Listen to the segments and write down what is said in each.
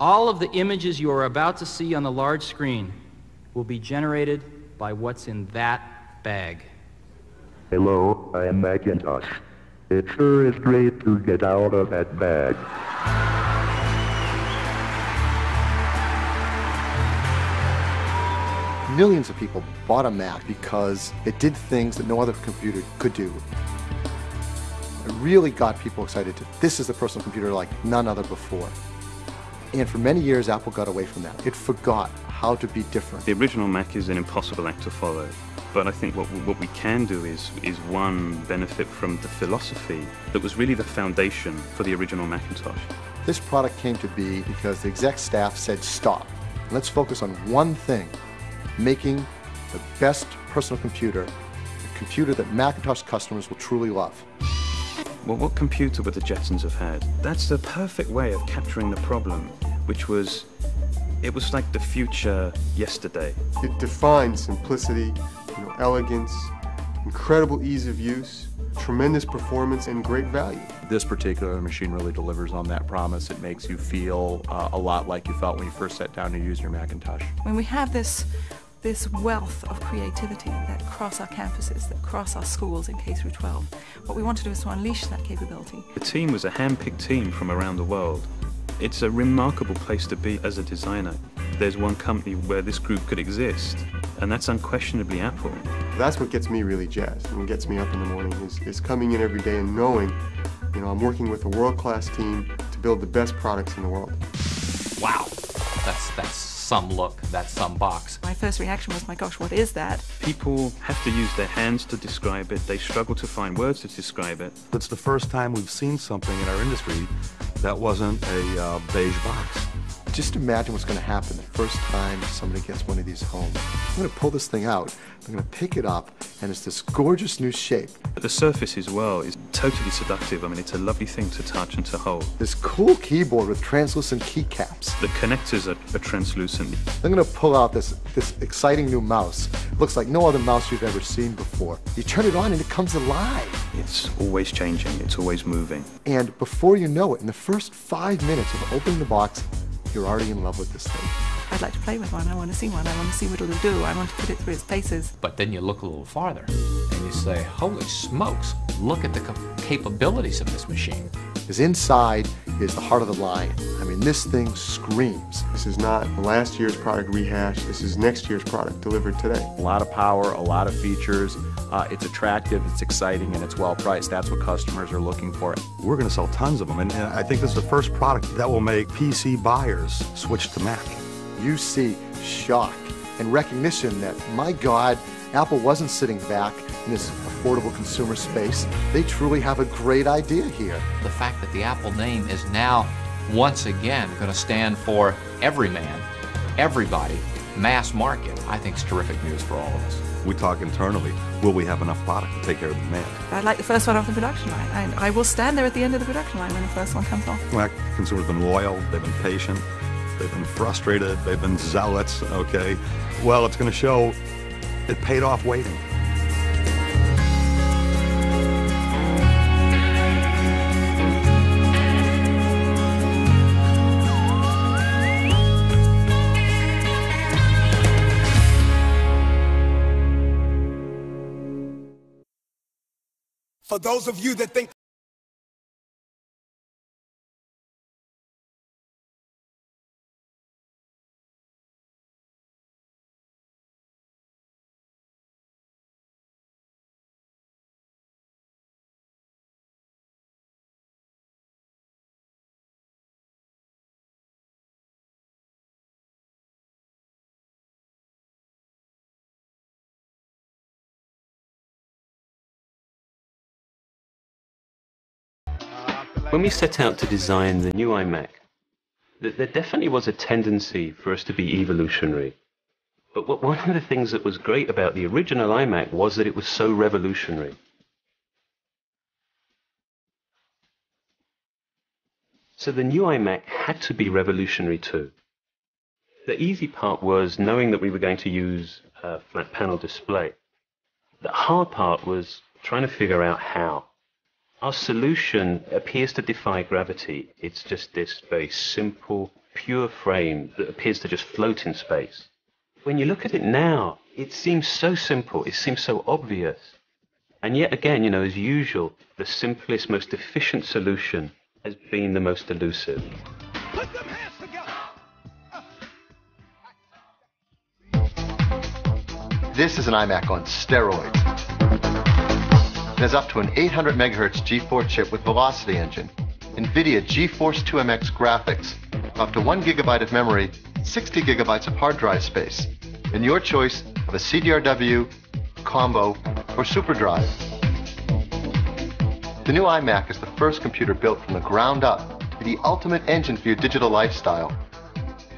All of the images you are about to see on the large screen will be generated by what's in that bag. Hello, I am Macintosh. It sure is great to get out of that bag. Millions of people bought a Mac because it did things that no other computer could do. It really got people excited. To, this is the personal computer like none other before. And for many years, Apple got away from that. It forgot how to be different. The original Mac is an impossible act to follow. But I think what, what we can do is, is one, benefit from the philosophy that was really the foundation for the original Macintosh. This product came to be because the exec staff said, stop. Let's focus on one thing, making the best personal computer, a computer that Macintosh customers will truly love. Well, what computer would the Jetsons have had? That's the perfect way of capturing the problem, which was, it was like the future yesterday. It defined simplicity, you know, elegance, incredible ease of use, tremendous performance, and great value. This particular machine really delivers on that promise. It makes you feel uh, a lot like you felt when you first sat down to use your Macintosh. When we have this this wealth of creativity that cross our campuses, that cross our schools in K through 12. What we want to do is to unleash that capability. The team was a hand-picked team from around the world. It's a remarkable place to be as a designer. There's one company where this group could exist, and that's unquestionably Apple. That's what gets me really jazzed and gets me up in the morning is, is coming in every day and knowing, you know, I'm working with a world-class team to build the best products in the world. Wow, that's that's some look, that's some box. My first reaction was, my gosh, what is that? People have to use their hands to describe it. They struggle to find words to describe it. It's the first time we've seen something in our industry that wasn't a uh, beige box. Just imagine what's going to happen the first time somebody gets one of these home. I'm going to pull this thing out, I'm going to pick it up, and it's this gorgeous new shape. The surface as well is totally seductive. I mean, it's a lovely thing to touch and to hold. This cool keyboard with translucent keycaps. The connectors are, are translucent. I'm going to pull out this, this exciting new mouse. looks like no other mouse you've ever seen before. You turn it on and it comes alive. It's always changing. It's always moving. And before you know it, in the first five minutes of opening the box, you're already in love with this thing. I'd like to play with one. I want to see one. I want to see what it'll do. I want to put it through its paces. But then you look a little farther and you say, holy smokes, look at the capabilities of this machine. Because inside is the heart of the lion. I mean, this thing screams. This is not last year's product rehashed. This is next year's product delivered today. A lot of power, a lot of features. Uh, it's attractive, it's exciting, and it's well priced. That's what customers are looking for. We're going to sell tons of them, and, and I think this is the first product that will make PC buyers switch to Mac. You see shock and recognition that, my God, Apple wasn't sitting back in this affordable consumer space. They truly have a great idea here. The fact that the Apple name is now once again going to stand for every man, everybody, mass market, I think is terrific news for all of us. We talk internally, will we have enough product to take care of the demand? I'd like the first one off the production line. I, I will stand there at the end of the production line when the first one comes off. Well, consumers have been loyal, they've been patient, they've been frustrated, they've been zealots, okay? Well, it's going to show it paid off waiting. For those of you that think When we set out to design the new iMac, there definitely was a tendency for us to be evolutionary. But one of the things that was great about the original iMac was that it was so revolutionary. So the new iMac had to be revolutionary too. The easy part was knowing that we were going to use a flat panel display. The hard part was trying to figure out how. Our solution appears to defy gravity. It's just this very simple, pure frame that appears to just float in space. When you look at it now, it seems so simple, it seems so obvious. And yet again, you know, as usual, the simplest, most efficient solution has been the most elusive. This is an iMac on steroids. It has up to an 800 megahertz G4 chip with Velocity Engine, NVIDIA GeForce 2MX graphics, up to 1 gigabyte of memory, 60 gigabytes of hard drive space, and your choice of a CDRW, combo, or SuperDrive. The new iMac is the first computer built from the ground up to be the ultimate engine for your digital lifestyle.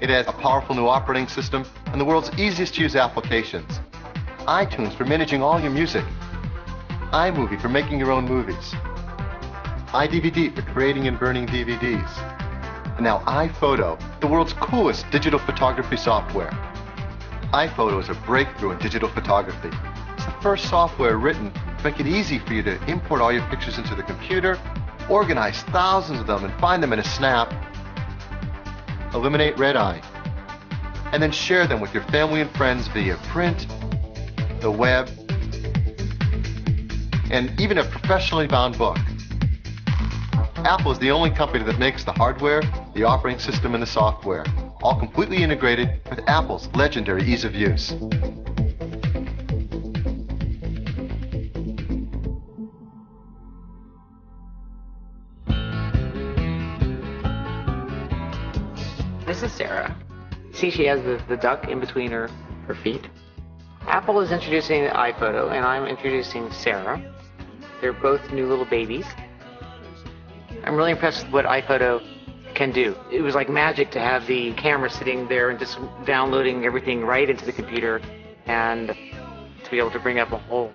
It has a powerful new operating system and the world's easiest to use applications. iTunes for managing all your music, iMovie for making your own movies, iDVD for creating and burning DVDs, and now iPhoto, the world's coolest digital photography software. iPhoto is a breakthrough in digital photography. It's the first software written to make it easy for you to import all your pictures into the computer, organize thousands of them and find them in a snap, eliminate red eye, and then share them with your family and friends via print, the web, and even a professionally bound book. Apple is the only company that makes the hardware, the operating system, and the software, all completely integrated with Apple's legendary ease of use. This is Sarah. See, she has the, the duck in between her, her feet. Apple is introducing the iPhoto, and I'm introducing Sarah. They're both new little babies. I'm really impressed with what iPhoto can do. It was like magic to have the camera sitting there and just downloading everything right into the computer and to be able to bring up a whole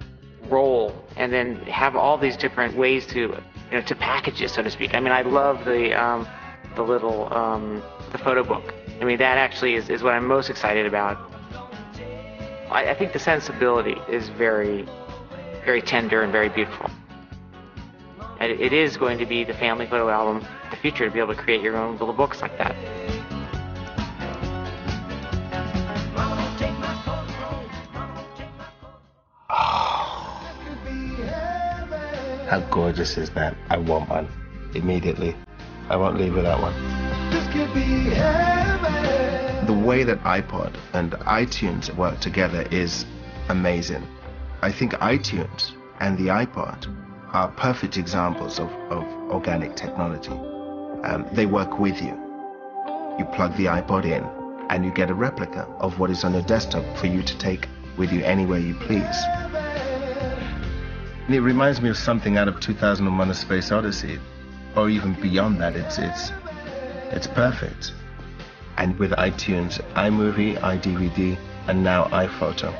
roll and then have all these different ways to you know to package it so to speak. I mean I love the um, the little um, the photo book. I mean that actually is, is what I'm most excited about. I, I think the sensibility is very very tender and very beautiful. And it is going to be the family photo album, the future, to be able to create your own little books like that. How gorgeous is that? I want one immediately. I won't leave without one. The way that iPod and iTunes work together is amazing. I think iTunes and the iPod are perfect examples of, of organic technology. Um, they work with you. You plug the iPod in and you get a replica of what is on your desktop for you to take with you anywhere you please. And it reminds me of something out of 2001 A Space Odyssey, or even beyond that. It's, it's, it's perfect. And with iTunes, iMovie, iDVD, and now iPhoto,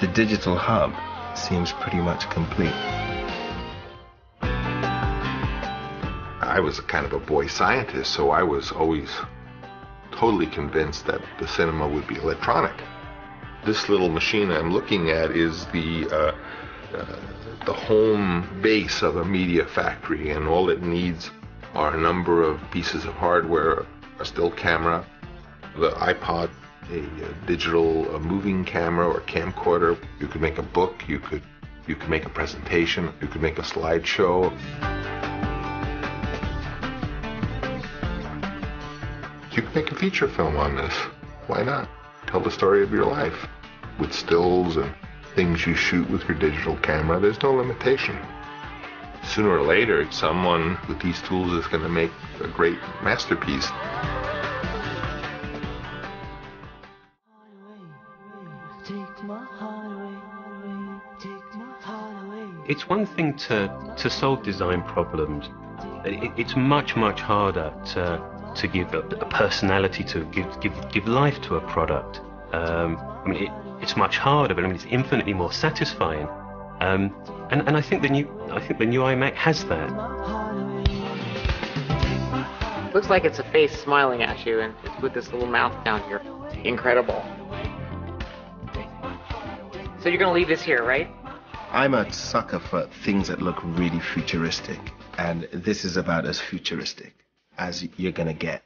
the digital hub seems pretty much complete. I was kind of a boy scientist, so I was always totally convinced that the cinema would be electronic. This little machine I'm looking at is the uh, uh, the home base of a media factory, and all it needs are a number of pieces of hardware: a still camera, the iPod, a, a digital a moving camera or camcorder. You could make a book. You could you could make a presentation. You could make a slideshow. You could make a feature film on this. Why not? Tell the story of your life with stills and things you shoot with your digital camera. There's no limitation. Sooner or later, someone with these tools is going to make a great masterpiece. It's one thing to, to solve design problems. It, it's much, much harder to, to give a, a personality to, give, give, give life to a product. Um, I mean, it, it's much harder, but I mean, it's infinitely more satisfying. Um, and, and I think the new, I think the new iMac has that. Looks like it's a face smiling at you, and it's with this little mouth down here. Incredible. So you're gonna leave this here, right? I'm a sucker for things that look really futuristic, and this is about as futuristic as you're gonna get.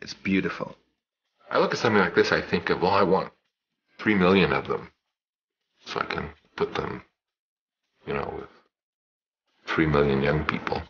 It's beautiful. I look at something like this, I think of, well, I want three million of them. So I can put them, you know, with three million young people.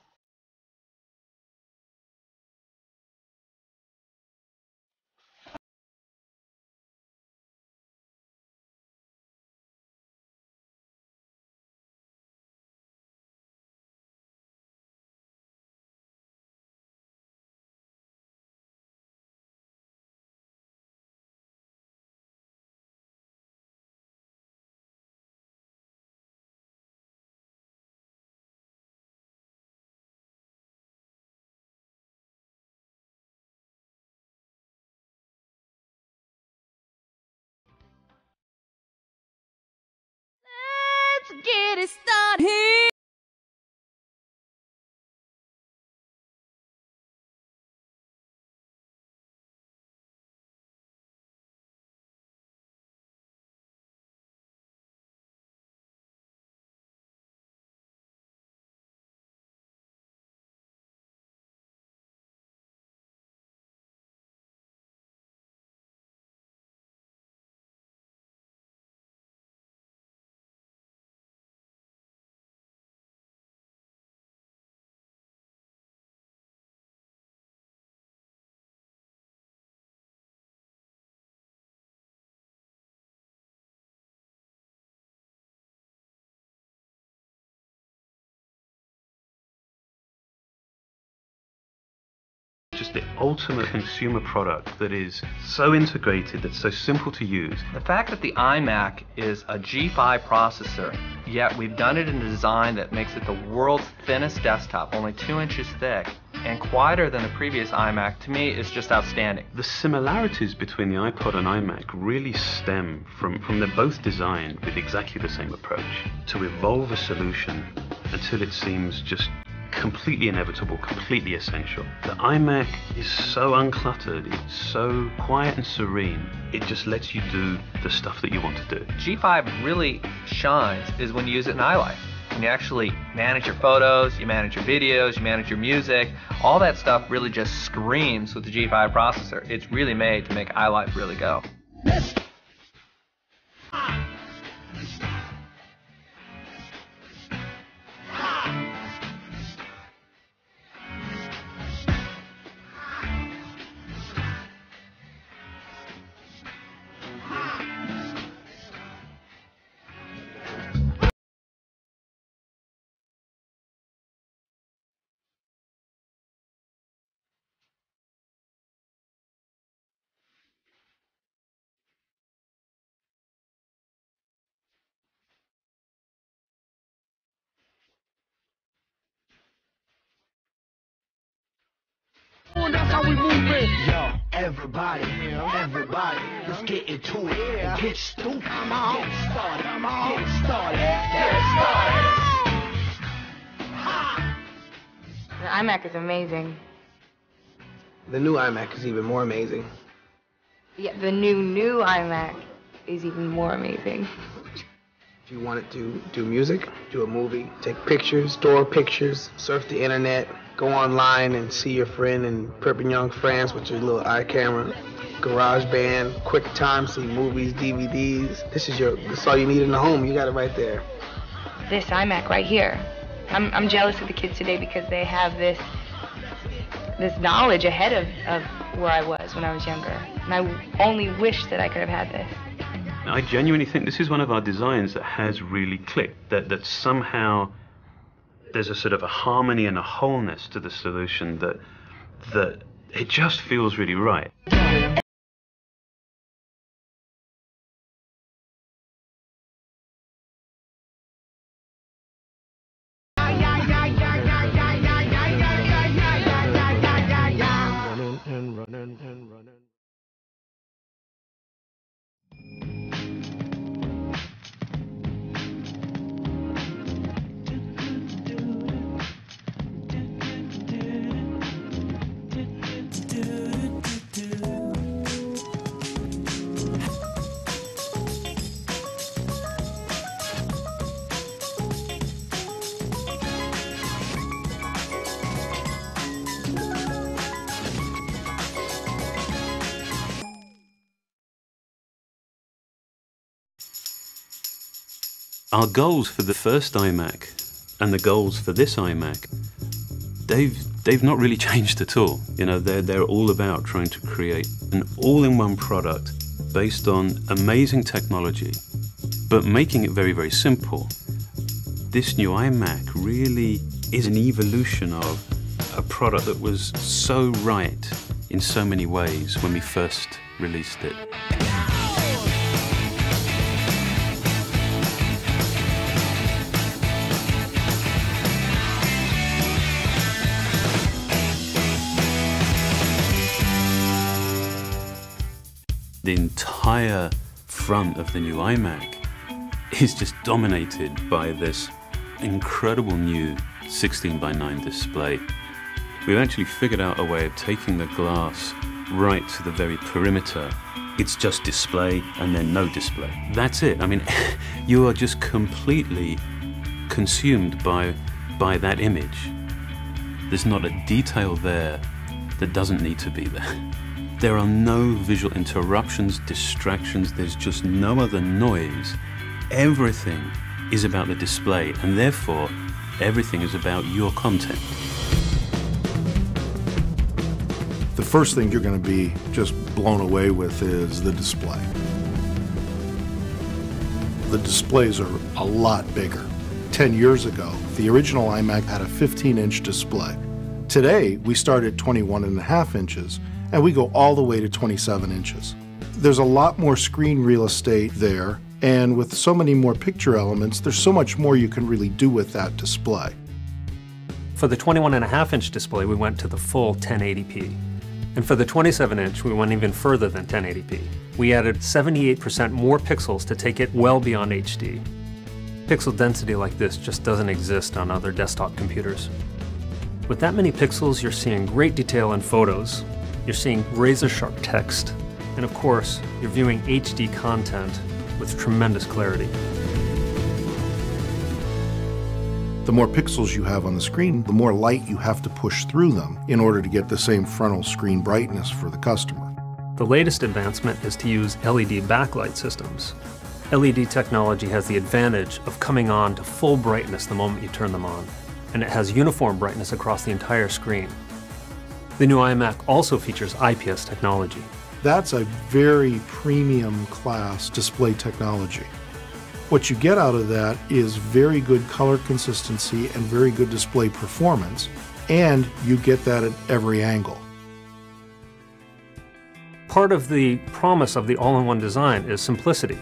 The ultimate consumer product that is so integrated, that's so simple to use. The fact that the iMac is a G5 processor, yet we've done it in a design that makes it the world's thinnest desktop, only two inches thick, and quieter than the previous iMac, to me is just outstanding. The similarities between the iPod and iMac really stem from, from they're both designed with exactly the same approach to evolve a solution until it seems just completely inevitable, completely essential. The iMac is so uncluttered, it's so quiet and serene. It just lets you do the stuff that you want to do. G5 really shines is when you use it in iLife. When you actually manage your photos, you manage your videos, you manage your music, all that stuff really just screams with the G5 processor. It's really made to make iLife really go. Stupid. Come on. Get started. Come on. Get started. Get started. The iMac is amazing. The new iMac is even more amazing. Yeah, the new new iMac is even more amazing. If you wanted to do music, do a movie, take pictures, store pictures, surf the internet, go online and see your friend in Perpignan, France with your little iCamera, GarageBand, QuickTime, see movies, DVDs. This is your, this is all you need in the home. You got it right there. This iMac right here. I'm I'm jealous of the kids today because they have this this knowledge ahead of, of where I was when I was younger. And I only wish that I could have had this. I genuinely think this is one of our designs that has really clicked. That that somehow there's a sort of a harmony and a wholeness to the solution that that it just feels really right. Our goals for the first iMac and the goals for this iMac, they've they've not really changed at all. You know, they're they're all about trying to create an all-in-one product based on amazing technology, but making it very very simple. This new iMac really is an evolution of a product that was so right in so many ways when we first released it. Entire front of the new iMac is just dominated by this incredible new 16 by 9 display. We've actually figured out a way of taking the glass right to the very perimeter. It's just display and then no display. That's it. I mean, you are just completely consumed by, by that image. There's not a detail there that doesn't need to be there. There are no visual interruptions, distractions, there's just no other noise. Everything is about the display, and therefore, everything is about your content. The first thing you're going to be just blown away with is the display. The displays are a lot bigger. 10 years ago, the original iMac had a 15 inch display. Today, we start at 21 and a half inches and we go all the way to 27 inches. There's a lot more screen real estate there, and with so many more picture elements, there's so much more you can really do with that display. For the 21.5 inch display, we went to the full 1080p. And for the 27 inch, we went even further than 1080p. We added 78% more pixels to take it well beyond HD. Pixel density like this just doesn't exist on other desktop computers. With that many pixels, you're seeing great detail in photos, you're seeing razor sharp text, and of course, you're viewing HD content with tremendous clarity. The more pixels you have on the screen, the more light you have to push through them in order to get the same frontal screen brightness for the customer. The latest advancement is to use LED backlight systems. LED technology has the advantage of coming on to full brightness the moment you turn them on, and it has uniform brightness across the entire screen. The new iMac also features IPS technology. That's a very premium class display technology. What you get out of that is very good color consistency and very good display performance, and you get that at every angle. Part of the promise of the all-in-one design is simplicity.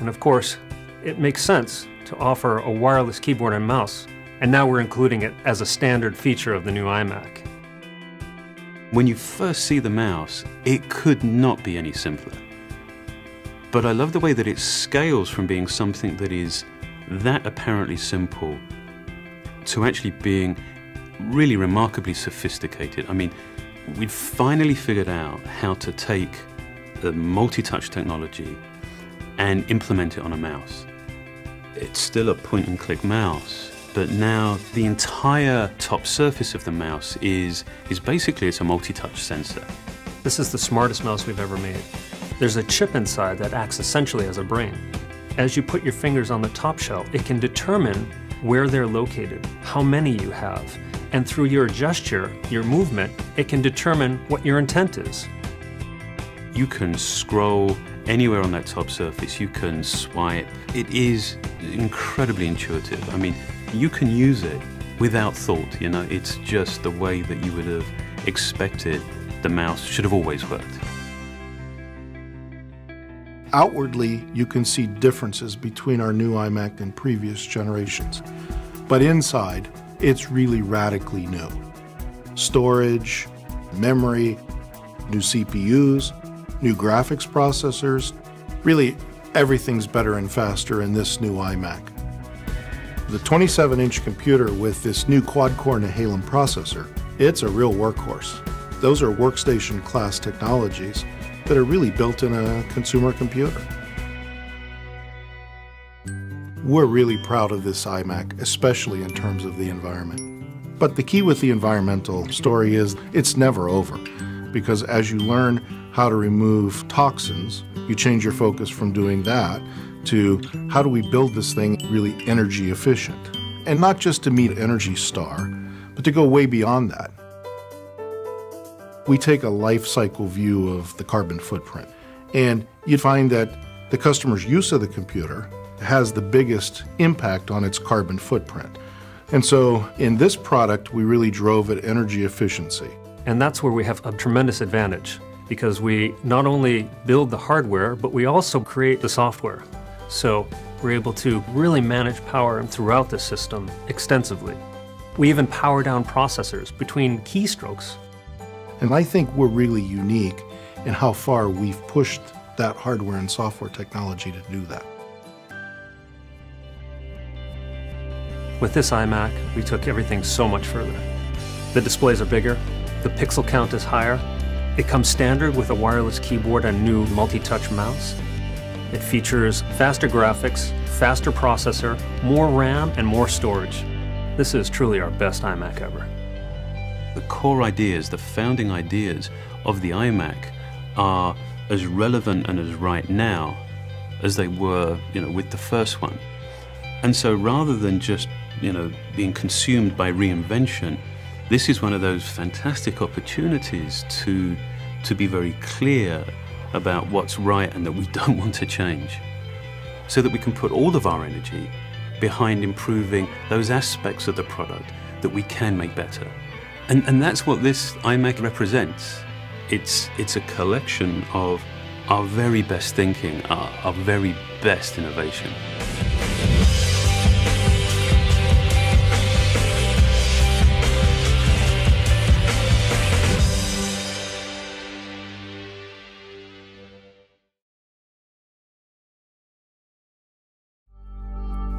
And of course, it makes sense to offer a wireless keyboard and mouse, and now we're including it as a standard feature of the new iMac. When you first see the mouse, it could not be any simpler. But I love the way that it scales from being something that is that apparently simple to actually being really remarkably sophisticated. I mean, we'd finally figured out how to take the multi-touch technology and implement it on a mouse. It's still a point and click mouse, but now the entire top surface of the mouse is, is basically it's a multi-touch sensor. This is the smartest mouse we've ever made. There's a chip inside that acts essentially as a brain. As you put your fingers on the top shell, it can determine where they're located, how many you have, and through your gesture, your movement, it can determine what your intent is. You can scroll anywhere on that top surface, you can swipe. It is incredibly intuitive. I mean, you can use it without thought, you know, it's just the way that you would have expected the mouse should have always worked. Outwardly, you can see differences between our new iMac and previous generations, but inside, it's really radically new. Storage, memory, new CPUs, new graphics processors, really everything's better and faster in this new iMac. The 27 inch computer with this new quad core Nehalem processor, it's a real workhorse. Those are workstation class technologies that are really built in a consumer computer. We're really proud of this iMac, especially in terms of the environment. But the key with the environmental story is it's never over, because as you learn how to remove toxins, you change your focus from doing that to how do we build this thing really energy efficient? And not just to meet Energy Star, but to go way beyond that. We take a life cycle view of the carbon footprint, and you'd find that the customer's use of the computer has the biggest impact on its carbon footprint. And so in this product, we really drove at energy efficiency. And that's where we have a tremendous advantage because we not only build the hardware, but we also create the software. So we're able to really manage power throughout the system extensively. We even power down processors between keystrokes. And I think we're really unique in how far we've pushed that hardware and software technology to do that. With this iMac, we took everything so much further. The displays are bigger, the pixel count is higher, it comes standard with a wireless keyboard and new multi-touch mouse. It features faster graphics, faster processor, more RAM, and more storage. This is truly our best iMac ever. The core ideas, the founding ideas of the iMac are as relevant and as right now as they were, you know, with the first one. And so rather than just, you know, being consumed by reinvention, this is one of those fantastic opportunities to, to be very clear about what's right and that we don't want to change. So that we can put all of our energy behind improving those aspects of the product that we can make better. And, and that's what this iMac represents. It's, it's a collection of our very best thinking, our, our very best innovation.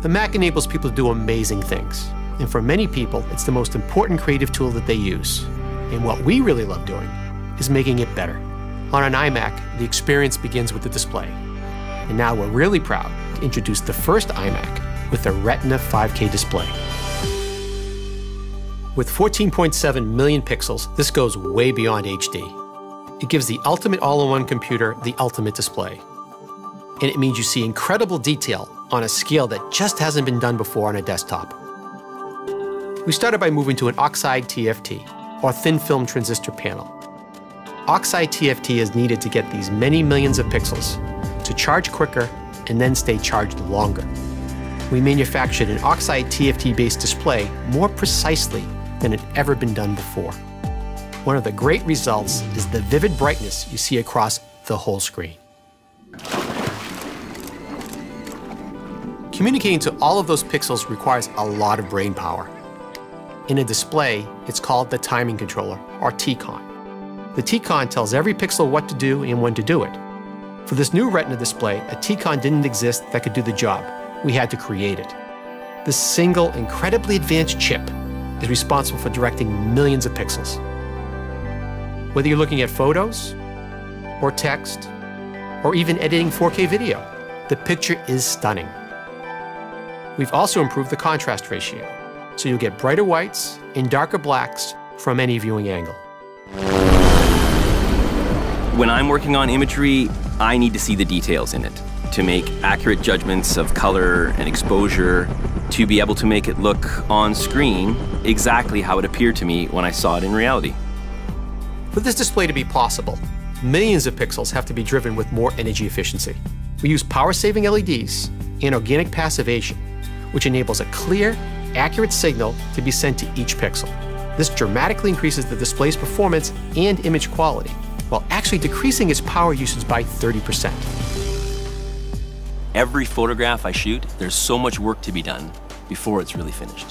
The Mac enables people to do amazing things. And for many people, it's the most important creative tool that they use. And what we really love doing is making it better. On an iMac, the experience begins with the display. And now we're really proud to introduce the first iMac with a Retina 5K display. With 14.7 million pixels, this goes way beyond HD. It gives the ultimate all-in-one computer the ultimate display. And it means you see incredible detail on a scale that just hasn't been done before on a desktop. We started by moving to an oxide TFT, or thin film transistor panel. Oxide TFT is needed to get these many millions of pixels to charge quicker and then stay charged longer. We manufactured an oxide TFT based display more precisely than had ever been done before. One of the great results is the vivid brightness you see across the whole screen. Communicating to all of those pixels requires a lot of brain power. In a display, it's called the timing controller, or TCON. The TCON tells every pixel what to do and when to do it. For this new Retina display, a TCON didn't exist that could do the job. We had to create it. This single, incredibly advanced chip is responsible for directing millions of pixels. Whether you're looking at photos, or text, or even editing 4K video, the picture is stunning. We've also improved the contrast ratio, so you'll get brighter whites and darker blacks from any viewing angle. When I'm working on imagery, I need to see the details in it to make accurate judgments of color and exposure, to be able to make it look on screen exactly how it appeared to me when I saw it in reality. For this display to be possible, millions of pixels have to be driven with more energy efficiency. We use power-saving LEDs and organic passivation which enables a clear, accurate signal to be sent to each pixel. This dramatically increases the display's performance and image quality, while actually decreasing its power usage by 30%. Every photograph I shoot, there's so much work to be done before it's really finished.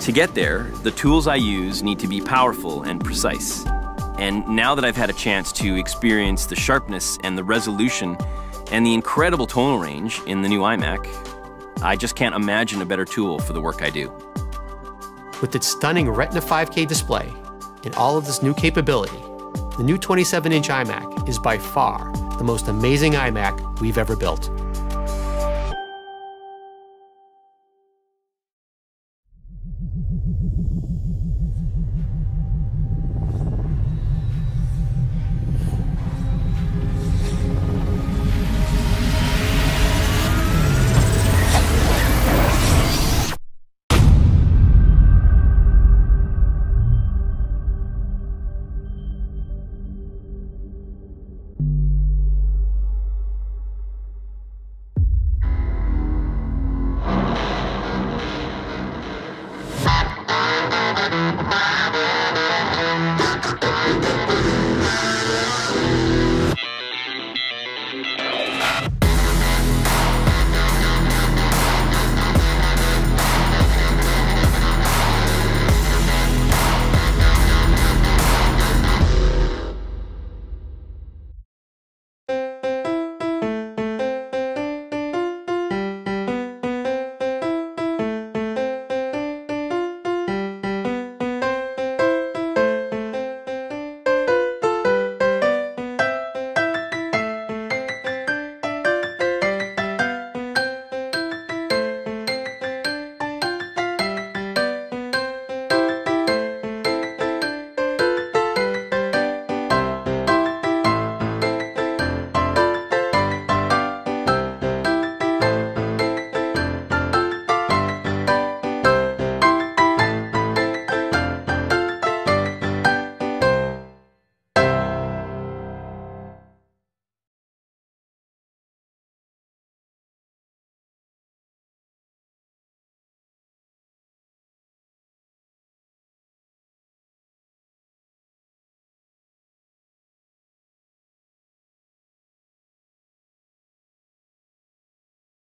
To get there, the tools I use need to be powerful and precise. And now that I've had a chance to experience the sharpness and the resolution and the incredible tonal range in the new iMac, I just can't imagine a better tool for the work I do. With its stunning Retina 5K display and all of this new capability, the new 27 inch iMac is by far the most amazing iMac we've ever built.